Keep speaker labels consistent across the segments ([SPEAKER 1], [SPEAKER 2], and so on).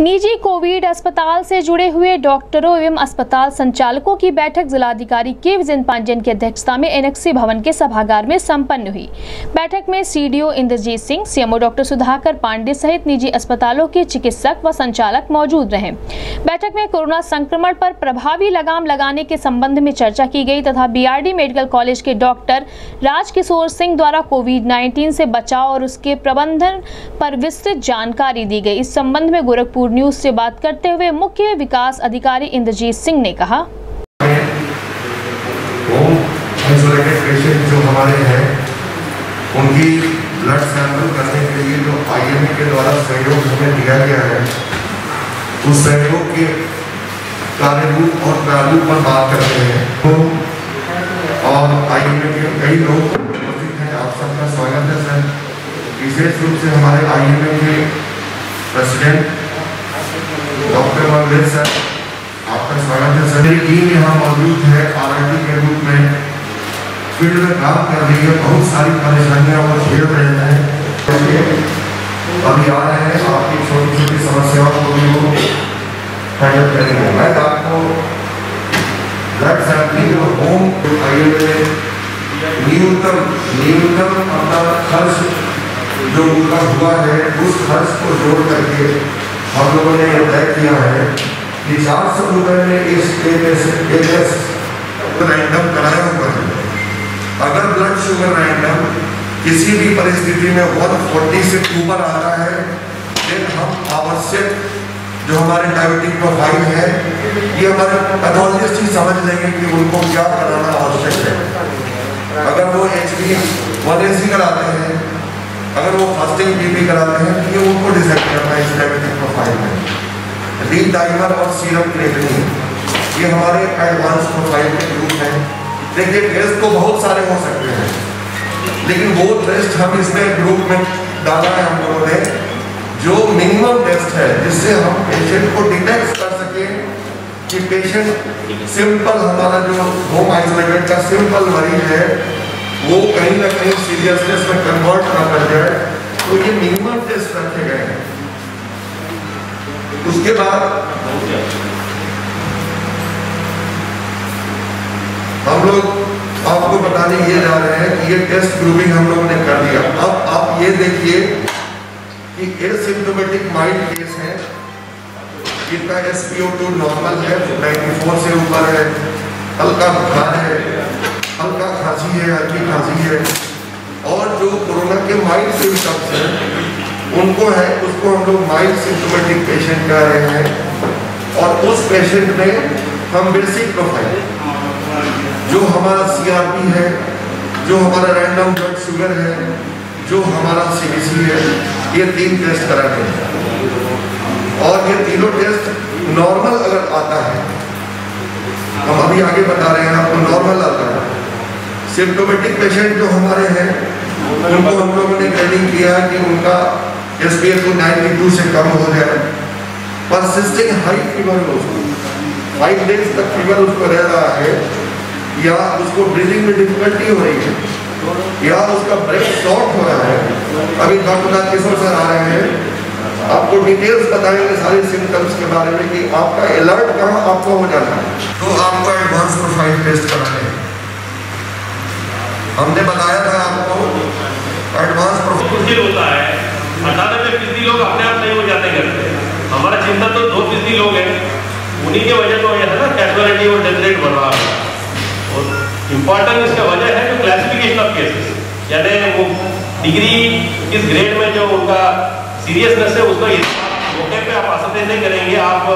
[SPEAKER 1] निजी कोविड अस्पताल से जुड़े हुए डॉक्टरों एवं अस्पताल संचालकों की बैठक जिलाधिकारी के विजय पांडेन की अध्यक्षता में एनएक्सी भवन के सभागार में संपन्न हुई। बैठक में CDO Indrajit Singh, CMO doctor Sudhakar Pandey सहित निजी अस्पतालों के चिकित्सक व संचालक मौजूद रहे। बैठक में कोरोना संक्रमण पर प्रभावी लगाम लगाने के संबंध में चर्चा की गई तथा बीआरडी मेडिकल कॉलेज के डॉक्टर राजकिशोर सिंह द्वारा कोविड नाइन्टीन से बचाव और उसके प्रबंधन पर विस्तृत जानकारी दी गई। इस संबंध में गोरखपुर न्यूज़ से बात करते हुए मुख्य विकास अधिकारी इंद्रजीत सिंह ने कहा।
[SPEAKER 2] जो हमारे हैं, उनकी ब्लड सैंपल करने के लिए जो आईएमए के द्वारा सहयोग हमें दिया गया है, उस सहयोग के कार्यरूप और प्रारूप पर बात करते हैं। तो और आईएमए के कई लोग उपस्थित हैं, आप सबका स्वागत है, सर। विशेष रूप से हमारे आईएमए के प्रेसिडेंट मनवीर सर आपका स्वागत है। सभी टीम यहाँ मौजूद है आरआईटी के रूप में। फ़ील्ड में काम कर रही है। बहुत सारी परेशानियाँ वो झेल रहे हैं। अभी आ रहे हैं। आपकी छोटी छोटी समस्याओं को भी वो हैंडल करेंगे। मैं आपको ब्लड सैंपलिंग और होम न्यूनतम न्यूनतम अपना खर्च जो उनका हुआ है, उस खर्च को जोड़ करके हम लोगों ने यह तय किया है कि चार सौ रुपए में इस रैंडम कराया हुआ है। अगर ब्लड शुगर रैंडम किसी भी परिस्थिति में 140 से ऊपर आता है फिर हम आवश्यक जो हमारे डायबिटिक प्रोफ़ाइल है, ये हमारे पैथोलॉजिस्ट ही समझ लेंगे कि उनको क्या कराना आवश्यक है। अगर वो एच वन कराते हैं अगर वो फास्टिंग बीपी कराते हैं तो ये उनको डिसाइड करना है इस डायबिटिक प्रोफ़ाइल में। डी डाइमर और सीरम क्रेटनिन ये हमारे एडवांस प्रोफ़ाइल के ग्रुप हैं। देखिए टेस्ट तो बहुत सारे हो सकते हैं। लेकिन वो टेस्ट हम इसमें ग्रुप में डाला है हम लोगों ने। जो मिनिमम टेस्ट है, जिससे हम पेशेंट को डिटेक्ट कर सके कि पेशेंट सिंपल हमारा जो होम आइसोलेटेड का सिंपल मरीज़ है वो कहीं ना कहीं सीरियसनेस में कन्वर्ट ना कर जाए तो ये मिनिमम टेस्ट रखे गए हैं। उसके बाद हम लोग आपको बताने ये जा रहे हैं कि ये टेस्ट ग्रुपिंग हम लोगों ने कर दिया। अब आप ये देखिए कि एसिम्टोमेटिक माइल्ड केस है जिनका टू नॉर्मल है 94 से ऊपर है, हल्का बुखार है हल्का खांसी है हल्की खांसी है? और जो कोरोना के माइल्ड सिम्टम्स हैं, उनको है, उसको हम लोग माइल्ड सिम्टोमेटिक पेशेंट कह रहे हैं। और उस पेशेंट में हम बेसिक प्रोफ़ाइल जो हमारा सीआरपी है, जो हमारा रैंडम ब्लड शुगर है, जो हमारा सीबीसी है, ये तीन टेस्ट कराते हैं। और ये तीनों टेस्ट नॉर्मल अगर आता है, हम अभी आगे बता रहे हैं, आपको नॉर्मल आता है। सिम्टोमेटिक पेशेंट जो हमारे हैं, उनको हम लोगों ने ट्रेनिंग किया कि उनका एस पी एफ़ नाइन्टी से कम हो जाए। परसिस्टिंग हाई फीवर हो फाइव डेज़ तक फीवर उसको रह रहा है, या उसको ब्रीदिंग में डिफिकल्टी हो रही है, या उसका ब्रेक शॉर्ट हो रहा है। अभी डॉक्टर राजकिशोर सर आ रहे हैं। आपको डिटेल्स बताएँगे सारे सिम्टम्स के बारे में कि आपका अलर्ट कहाँ आपको हो जाना है। तो आपका एडवांस प्रोफ़ाइल टेस्ट कराने हैं। हमने बताया था आपको एडवांस
[SPEAKER 3] मुश्किल होता है में फ़ीसदी लोग अपने आप नहीं हो जाते घर हमारा चिंता तो दो फ़ीसदी लोग हैं। उन्हीं के वजह तो है ना कैजुअलिटी और डेथ बढ़ रहा है और इंपॉर्टेंट इसका वजह है जो क्लासिफिकेशन ऑफ़ केसेस यानी वो डिग्री किस ग्रेड में जो उनका सीरियसनेस है, उसका मौके पे आप आसानी नहीं करेंगे। आप,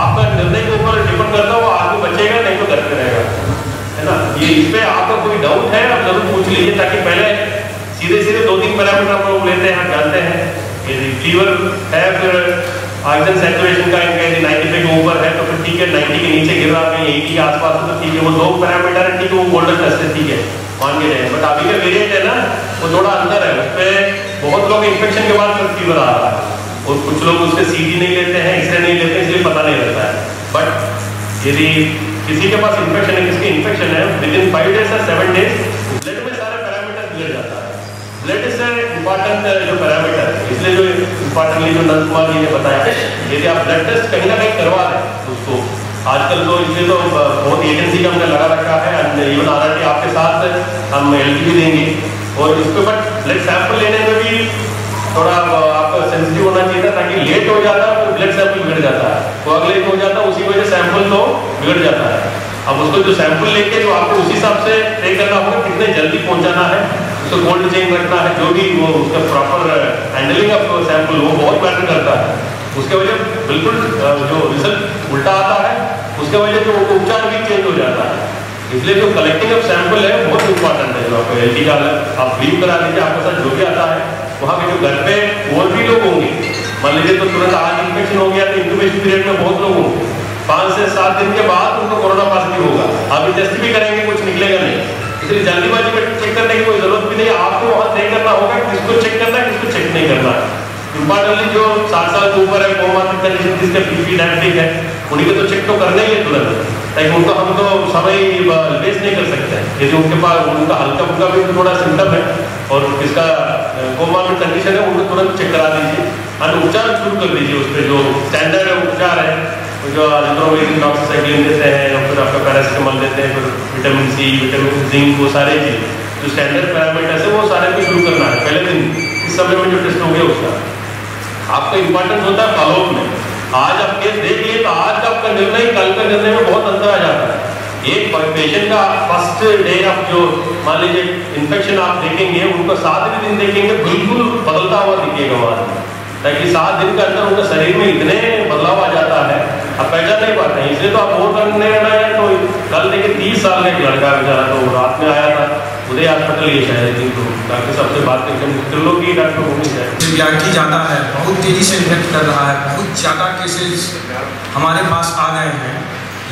[SPEAKER 3] आपका निर्णय के ऊपर डिपेंड करता है, वो आदमी बचेगा, नहीं तो पे रहेगा। है ना? ये इस पे आपका कोई डाउट है, आप ज़रूर पूछ लीजिए ताकि पहले सीधे सीधे दो तीन पैरामीटर आप लोग लेते हैं जानते हैं। फीवर है, फिर ऑक्सीजन सैचुरेशन का इनका यदि नाइन्टी के ऊपर है तो फिर ठीक है नाइन्टी के नीचे गिर रहा है एटी के आसपास तो ठीक है, वो दो पैरामीटर है, ठीक है, वो गोल्डन टेस्ट है ठीक है, मान के जाए बट अभी का वेरिएंट है ना, वो थोड़ा अंदर है, उस पर बहुत लोग इन्फेक्शन के बाद फिर फीवर आ रहा है। और कुछ लोग उसके सीधी नहीं लेते हैं, इसलिए नहीं लेते, इसलिए पता नहीं लगता है। बट यदि किसी के पास इन्फेक्शन है, किसकी इन्फेक्शन है विद इन फाइव डेज़ या सेवन डेज़ ब्लड में सारे पैरामीटर बिगड़ जाता है। ब्लड इज़ इंपॉर्टेंट जो पैरामीटर है। इसलिए जो इम्पॉर्टेंटली जो नंद कुमार जी ने बताया, यदि आप ब्लड टेस्ट कहीं ना कहीं करवा लें उसको आजकल तो इसलिए तो बहुत एजेंसी का हमने लगा रखा है इवन आ रहा है आपके साथ हम एल देंगे। और इस पर बट ब्लड सैंपल लेने में भी थोड़ा आपका सेंसिटिव होना चाहिए था ताकि लेट हो जाता तो ब्लड सैंपल बिगड़ जाता। तो अगले हो जाता, उसी वजह सैंपल तो बिगड़ जाता है। अब उसको जो सैंपल लेके जो आपको उसी हिसाब से तय करना होगा, कितने जल्दी पहुंचाना है, उसको कोल्ड चेन रखना है, जो भी वो उसका प्रॉपर हैंडलिंग ऑफ़ सैंपल वो बहुत मैटर करता है। उसके वजह, बिल्कुल जो रिज़ल्ट उल्टा आता है, उसके वजह जो उपचार भी चेंज हो जाता है। इसलिए जो कलेक्टिंग ऑफ़ सैंपल है, बहुत इंपॉर्टेंट है। जो आपको एल का आप लीव करा दीजिए, आपके साथ जो भी आता है वहाँ पे जो घर पे और भी लोग होंगे। मान लीजिए तो तुरंत आज इन्फेक्शन हो गया तो इंक्यूबेशन पीरियड में बहुत लोग होंगे। पाँच से सात दिन के बाद उनको कोरोना पॉजिटिव होगा। अभी टेस्ट भी करेंगे, कुछ निकलेगा नहीं। इसलिए जल्दीबाजी में चेक करने की कोई ज़रूरत भी नहीं। आपको वहाँ तय करना होगा किसको चेक करना है, किसको चेक नहीं करना इम्पॉर्टेंटली जो सात साल के ऊपर है कंडीशन जिसके बीपी डायबिटिक है, उन्हीं तो चेक तो करना ही है तुरंत। ताकि उनको हम तो समय लेस नहीं कर सकते हैं। यदि उनके पास, उनका हल्का फुल्का भी थोड़ा सिम्टम है और इसका कोमार्बिड कंडीशन है, उनको तुरंत चेक करा दीजिए। और उपचार शुरू कर दीजिए उस पर जो स्टैंडर्ड उपचार है। जो एजिथ्रोमाइसिन डॉक्सीसाइक्लिन देते हैं, या फिर आपका पैरासिटामोल देते हैं, फिर विटामिन सी विटामिन जिंक वो सारे चीज़। जो स्टैंडर्ड पैरामीटर्स है, वो सारे को शुरू करना है, पहले दिन। इस समय में जो टेस्ट हो गया, उसका। आपका इंपॉर्टेंस होता है फॉलोअप में। आज आप केस देख लिए तो आज का आपका निर्णय कल का निर्णय में बहुत अंतर आ जाता है। एक पेशेंट का फ़र्स्ट डे आप जो मान लीजिए इन्फेक्शन आप देखेंगे, उनको सातवें दिन देखेंगे, बिल्कुल बदलता हुआ दिखेगा वहाँ। ताकि सात दिन के अंदर उनके शरीर में इतने बदलाव आ जाता है। आप पहचान नहीं पाते हैं इसलिए तो आप वोट करने तो कल देखिए तीस साल का एक लड़का बेचारा तो रात में आया था। उदय हॉस्पिटल ये शायद डॉक्टर साहब से बात करके त्रिलोकी डॉक्टर होनी चाहिए
[SPEAKER 4] विद्यार्थी ज़्यादा है, बहुत तेज़ी से इन्फेक्ट कर रहा है, बहुत ज़्यादा केसेस हमारे पास आ गए हैं,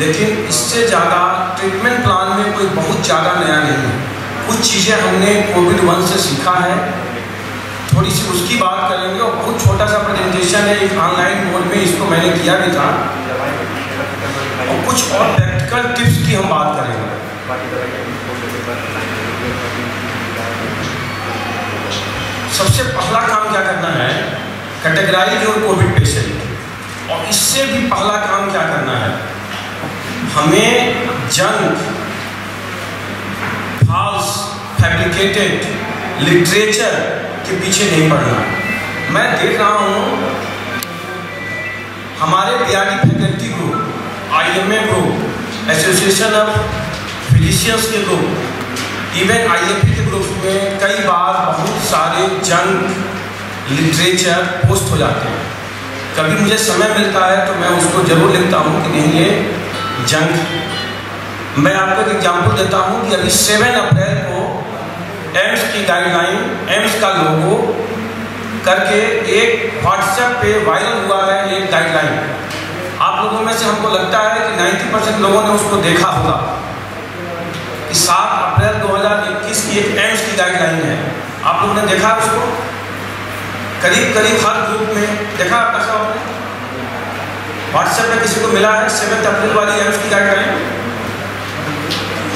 [SPEAKER 4] लेकिन इससे ज़्यादा ट्रीटमेंट प्लान में कोई बहुत ज़्यादा नया नहीं है। कुछ चीज़ें हमने कोविड वन से सीखा है, थोड़ी सी उसकी बात करेंगे और बहुत छोटा सा प्रेजेंटेशन है, एक ऑनलाइन मोड में इसको मैंने किया भी था। और कुछ और प्रैक्टिकल टिप्स की हम बात करेंगे। सबसे पहला काम क्या करना है? कैटेगराइज और कोविड पेशेंट। और इससे भी पहला काम क्या करना है? हमें जंग, फॉल्स, फैब्रिकेटेड लिटरेचर के पीछे नहीं पड़ना मैं देख रहा हूँ, हमारे Bihari faculty group A group association of physicians के ग्रुप इवन आईएफपी के ग्रुप में कई बार बहुत सारे जंग लिटरेचर पोस्ट हो जाते हैं। कभी मुझे समय मिलता है तो मैं उसको ज़रूर लिखता हूँ कि नहीं, ये जंग मैं आपको एक एग्ज़ाम्पल देता हूँ कि अभी सेवन अप्रैल को एम्स की गाइडलाइन एम्स का लोगो करके एक व्हाट्सएप पे वायरल हुआ है एक गाइडलाइन आप लोगों में से हमको लगता है कि 90 परसेंट लोगों ने उसको देखा होगा। सात अप्रैल 2021 की एक एम्स की गाइडलाइन है। आप लोगों ने देखा उसको? करीब करीब हर ग्रुप में देखा आपका सब आपने व्हाट्सएप में किसी को मिला है सेवन अप्रैल वाली एम्स की गाइडलाइन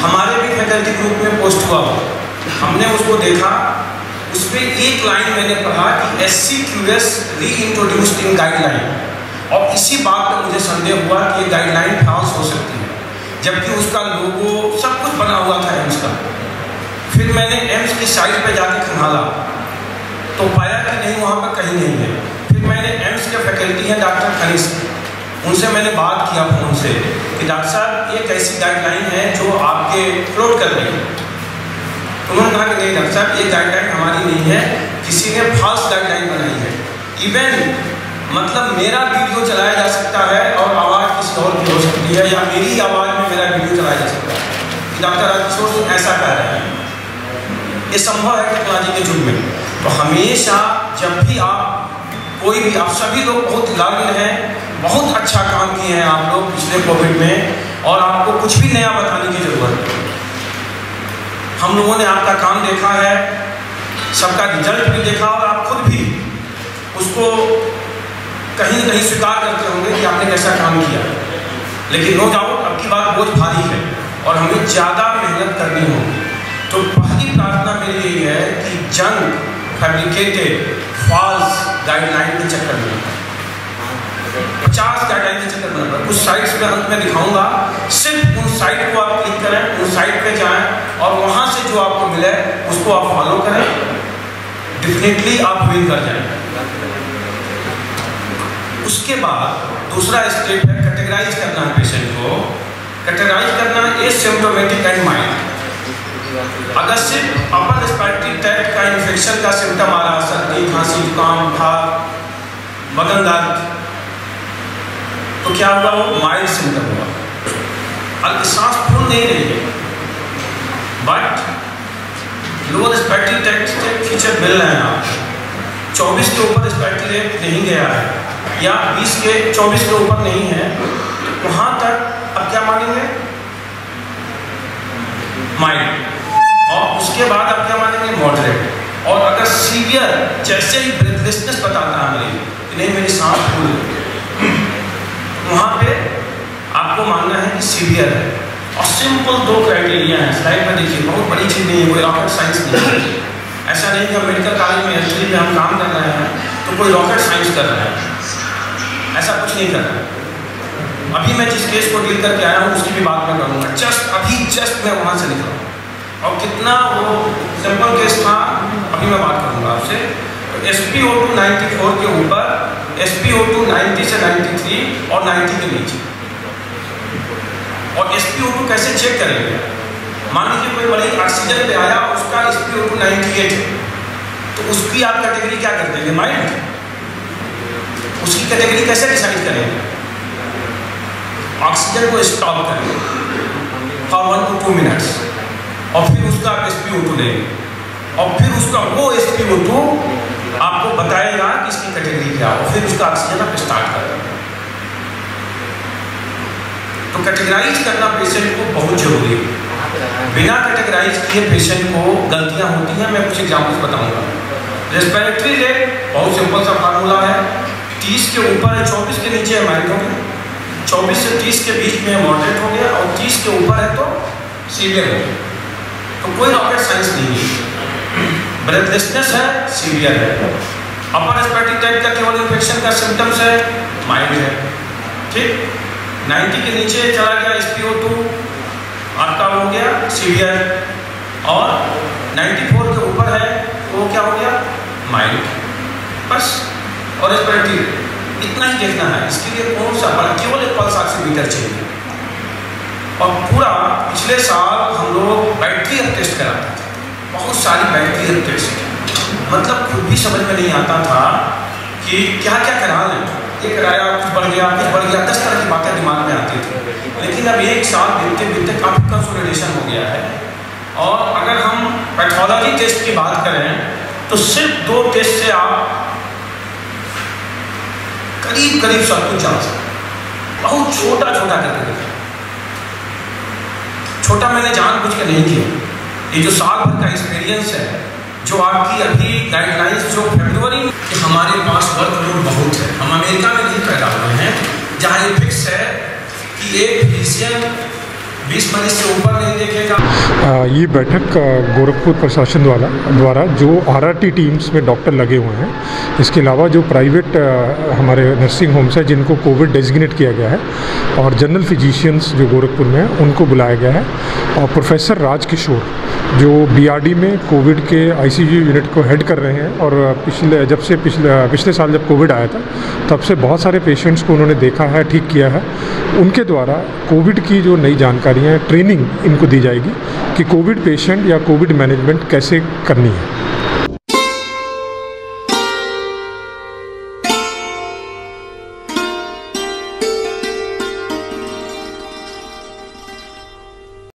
[SPEAKER 4] हमारे भी फैकल्टी ग्रुप में पोस्ट हुआ हमने उसको देखा। उस पर एक लाइन मैंने पढ़ा कि S C Q S reintroduced in guideline और इसी बात पर मुझे संदेह हुआ कि ये गाइडलाइन फॉल्स हो सकती है। जबकि उसका लोगो सब कुछ बना हुआ था एम्स का। फिर मैंने एम्स की साइट पे जाके खंगाला। तो पाया कि नहीं, वहाँ पर कहीं नहीं है। फिर मैंने एम्स के फैकल्टी हैं डॉक्टर खनिश उनसे मैंने बात किया फ़ोन से कि डॉक्टर साहब, ये कैसी गाइडलाइन है जो आपके फ्लोट कर रही है? उन्होंने कहा कि नहीं, डॉक्टर साहब, ये गाइडलाइन हमारी नहीं है। किसी ने फॉल्स गाइडलाइन बनाई है। इवन मतलब मेरा वीडियो चलाया जा सकता है और आवाज़ किसी और की हो सकती है या मेरी आवाज़ में मेरा वीडियो चलाया जा सकता है। डॉक्टर राजकिशोर सिंह ऐसा कह रहे हैं। ये संभव है टेक्नोलॉजी के युग में। तो हमेशा जब भी आप कोई भी, आप सभी लोग बहुत लर्न हैं, बहुत अच्छा काम किए हैं आप लोग पिछले कोविड में, और आपको कुछ भी नया बताने की ज़रूरत है हम लोगों ने आपका काम देखा है, सबका रिज़ल्ट भी देखा और आप खुद भी उसको कहीं कहीं स्वीकार करते होंगे कि आपने कैसा काम किया। लेकिन नो डाउट, अब की बात बहुत भारी है और हमें ज़्यादा मेहनत करनी होगी। तो पहली प्रार्थना मेरी यही है कि जंग फैब्रिकेटेड फॉल्स गाइडलाइन के चक्कर में पचास गाइडलाइन के चक्कर में कुछ साइट्स पे अंत में दिखाऊँगा। सिर्फ़ उन साइट को आप क्लिक करें, उन साइट पे जाएँ और वहाँ से जो आपको मिले उसको आप फॉलो करें। डेफिनेटली आप विन कर जाएँगे उसके बाद दूसरा स्टेप है कैटेगराइज करना है पेशेंट को। कैटेगराइज करना ए सिम्टोमेटिक एंड माइल्ड अगर सिर्फ़ अपर रेस्पिरेटरी ट्रैक्ट का इन्फेक्शन का सिम्टम आ रहा, सर्दी, खांसी, जुकाम बुखार बदन दर्द तो क्या होगा वो? माइल्ड सिम्टम हुआ सांस फूल नहीं रही है बट लोअर रेस्पिरेटरी ट्रैक्ट से फीचर मिल रहे हैं। आप चौबीस के ऊपर रेस्पिरेटरी रेट नहीं गया है। या 20 के 24 के ऊपर नहीं है वहाँ तक अब क्या मानेंगे? माइल्ड और उसके बाद अब क्या मानेंगे? मॉडरेट और अगर सीवियर जैसे ही ब्रेथलेसनेस बताता है मेरी नहीं मेरी सांस फूल वहाँ पे आपको मानना है कि सीवियर है। और सिंपल दो क्राइटेरिया हैं। स्लाइड में देखिए, बहुत बड़ी चीज़ नहीं है, कोई रॉकेट साइंस नहीं है। ऐसा नहीं कि हम मेडिकल कॉलेज में एक्चुअली में हम काम कर रहे हैं तो कोई रॉकेट साइंस कर रहे हैं। ऐसा कुछ नहीं कर रहा अभी मैं जिस केस को डील करके आया हूँ, उसकी भी बात मैं करूँगा। जस्ट अभी जस्ट मैं वहाँ से निकला और कितना वो सिंपल केस था, अभी मैं बात करूँगा आपसे। S P O two ninety four के ऊपर S P O two ninety से नाइन्टी थ्री और नाइन्टी के नीचे। और एस पी ओ टू कैसे चेक करेंगे? मान लीजिए कोई मरीज़ ऑक्सीजन पे आया, उसका S P O two ninety eight है। तो उसकी आप कैटेगरी क्या कर देंगे? माइंड उसकी कैटेगरी कैसे डिसाइड करेंगे? ऑक्सीजन को स्टॉप करेंगे for one two two minutes और फिर उसका आप एस पी लेंगे। और फिर उसका वो एस पी टू आपको बताएगा कि इसकी कैटेगरी क्या और फिर उसका ऑक्सीजन आप स्टार्ट करेंगे। तो कैटेगराइज करना पेशेंट को बहुत ज़रूरी है। बिना कैटेगराइज किए पेशेंट को गलतियाँ होती हैं, मैं कुछ एग्जाम्पल्स बताऊँगा। रेस्पिरेटरी रेट बहुत सिंपल सा फार्मूला है। तीस के ऊपर है, चौबीस के नीचे है माइल्ड चौबीस से तीस के बीच में मॉडरेट हो गया और तीस के ऊपर है तो सीवियर हो गया तो कोई रॉकेट साइंस नहीं है। ब्रेथलेसनेस है सीवियर है। अपर रेस्पिरेटरी ट्रैक्ट का केवल इन्फेक्शन का सिम्टम्स है माइल्ड है। ठीक? 90 के नीचे चला गया एस पी ओ टू आपका हो गया सीवियर और 94 के ऊपर है, वो क्या हो गया? माइल्ड बस। और रेस्पिरेटरी इतना ही देखना है। इसके लिए कौन सा बड़ा केवल एक पल्स ऑक्सीमीटर चाहिए। और पूरा पिछले साल हम लोग बैटरी टेस्ट कराते थे। बहुत सारी बैटरी टेस्ट मतलब खुद भी समझ में नहीं आता था कि क्या क्या करा लें। ये कराया कुछ बढ़ गया, कुछ बढ़ गया, दस तरह की बातें दिमाग में आती थी। लेकिन अब एक साल बीतते बीतते काफ़ी कंसोलिडेशन हो गया है। और अगर हम पैथोलॉजी टेस्ट की बात करें तो सिर्फ़ दो टेस्ट से आप करीब करीब सब कुछ जान सकते बहुत छोटा छोटा करके देखा। छोटा मैंने जान बुझ के नहीं किया। ये जो साल भर का एक्सपीरियंस है, जो आपकी अभी गाइडलाइंस जो फेब्रुवरी में हमारे पास वर्कलोड बहुत है। हम अमेरिका में नहीं पैदा हुए हैं, जहाँ ये फिक्स है कि एक फिजिशियन
[SPEAKER 5] ये बैठक गोरखपुर प्रशासन द्वारा द्वारा जो आरआरटी टीम्स में डॉक्टर लगे हुए हैं, इसके अलावा जो प्राइवेट हमारे नर्सिंग होम्स हैं, जिनको कोविड डेजिग्नेट किया गया है, और जनरल फिजिशियंस जो गोरखपुर में हैं, उनको बुलाया गया है, और प्रोफेसर राज किशोर जो बीआरडी में कोविड के आईसीयू यूनिट को हेड कर रहे हैं, और पिछले, जब से पिछले पिछले साल जब कोविड आया था, तब से बहुत सारे पेशेंट्स को उन्होंने देखा है, ठीक किया है। उनके द्वारा कोविड की जो नई जानकारियाँ हैं ट्रेनिंग इनको दी जाएगी कि कोविड पेशेंट या कोविड मैनेजमेंट कैसे करनी है।